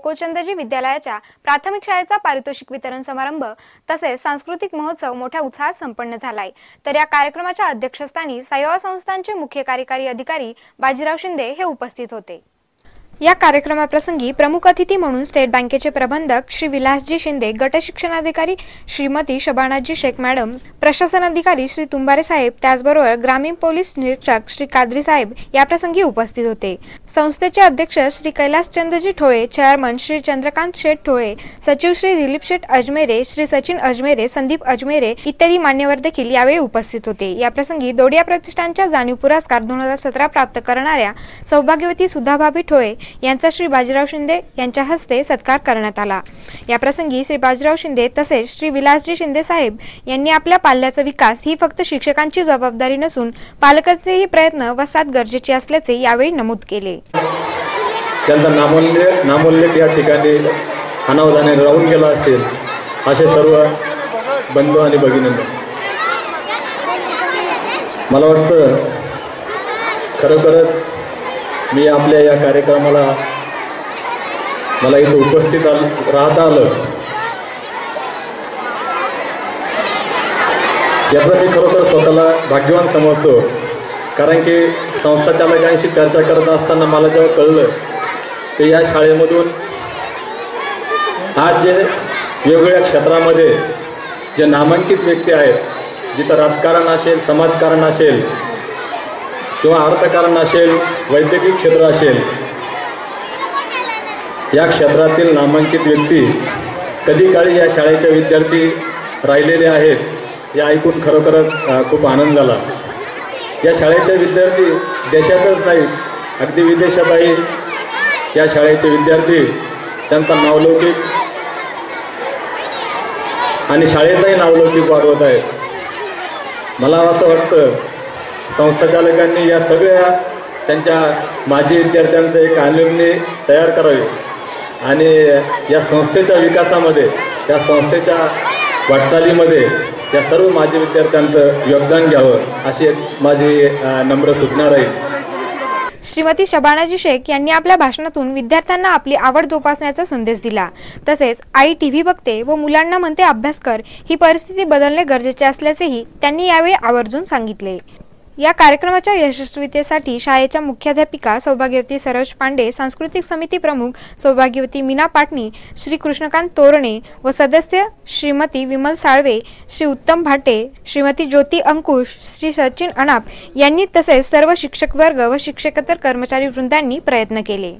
गोकुळचंदजी विद्यालयाच्या प्राथमिक शाळेचा पारितोषिक वितरण समारंभ तसेच सांस्कृतिक महोत्सव मोठ्या उत्साहात संपन्न झालाय. तर या कार्यक्रमाच्या अध्यक्षस्थानी सायवा संस्थांचे मुख्य कार्यकारी अधिकारी बाजीराव शिंदे हे उपस्थित होते. या कार्यक्रमाप्रसंगी प्रमुख अतिथी म्हणून स्टेट बँकेचे प्रबंधक श्री विलासजी शिंदे गट शिक्षणाधिकारी श्रीमती शबानाजी शेख मॅडम प्रशासन अधिकारी श्री तुंबारे साहेब त्याचबरोबर ग्रामीण पोलीस निरीक्षक श्री कादरी साहेब याप्रसंगी उपस्थित होते. संस्थेचे अध्यक्ष श्री कैलासचंद्रजी ठोळे चेअरमन श्री चंद्रकांत शेठ ठोळे सचिव श्री दिलीप शेठ अजमेरे श्री सचिन अजमेरे संदीप अजमेरे इत्यादी मान्यवर देखील यावेळी उपस्थित होते. याप्रसंगी दोडिया प्रतिष्ठानच्या जाणीव पुरस्कार दोन हजार सतरा प्राप्त करणाऱ्या सौभाग्यवती सुधाभाभी ठोळे यांचा श्री बाजीराव शिंदे यांच्या हस्ते सत्कार करण्यात आला. याप्रसंगी श्री बाजीराव शिंदे तसेच श्री विलासजी शिंदे साहेब यांनी आपल्या पाल्याचा विकास ही फक्त शिक्षकांची जबाबदारी नसून पालकांचेही प्रयत्न व साथ गरजेचे असल्याचे यावेळी नमूद केले. त्यांचा नामोल्य नामोल्लेख या ठिकाणी अनावधाने राहून गेला असेल असे सर्व बंधू आणि भगिनींनो मला वाटतं खरोखरच मी आपल्या या कार्यक्रमाला मला इथं उपस्थित आल राहता आलं. याचा मी खरोखर स्वतःला भाग्यवान समजतो. कारण की संस्था चालकांशी चर्चा करत असताना मला जेव्हा कळलं की या शाळेमधून आज जे वेगवेगळ्या क्षेत्रामध्ये जे नामांकित व्यक्ती आहेत जिथं राजकारण असेल समाजकारण असेल किंवा अर्थकारण असेल वैद्यकीय क्षेत्र असेल या क्षेत्रातील नामांकित व्यक्ती कधी काळी या शाळेचे विद्यार्थी राहिलेले आहेत हे ऐकून खरोखरच खूप आनंद झाला. या शाळेचे विद्यार्थी देशातच नाही अगदी विदेशातही या शाळेचे विद्यार्थी त्यांचा नावलौकिक आणि शाळेचाही नावलौकिक वाढवत आहेत. मला असं वाटतं संस्थाचालकांनी या सगळ्या त्यांच्या माजी विद्यार्थ्यांचं एक अनुमनी तयार करावी. आणि या संस्थेच्या विकासामध्ये त्या संस्थेच्या वाटचालीमध्ये या सर्व माजी विद्यार्थ्यांचं योगदान घ्यावं अशी एक माझी नम्र सूचना राहील. श्रीमती शबानाजी शेख यांनी आपल्या भाषणातून विद्यार्थ्यांना आपली आवड जोपासण्याचा संदेश दिला. तसेच आई टीव्ही बघते व मुलांना म्हणते अभ्यास कर. ही परिस्थिती बदलणे गरजेचे असल्याचेही त्यांनी यावेळी आवर्जून सांगितले. या कार्यक्रमाच्या यशस्वीतेसाठी शाळेच्या मुख्याध्यापिका सौभाग्यवती सरोज पांडे सांस्कृतिक समिती प्रमुख सौभाग्यवती मीना पाटणी श्री कृष्णकांत तोरणे व सदस्य श्रीमती विमल साळवे श्री उत्तम भाटे श्रीमती ज्योती अंकुश श्री सचिन अनाप यांनी तसेच सर्व शिक्षक वर्ग व शिक्षकेतर कर्मचारी वृंदांनी प्रयत्न केले.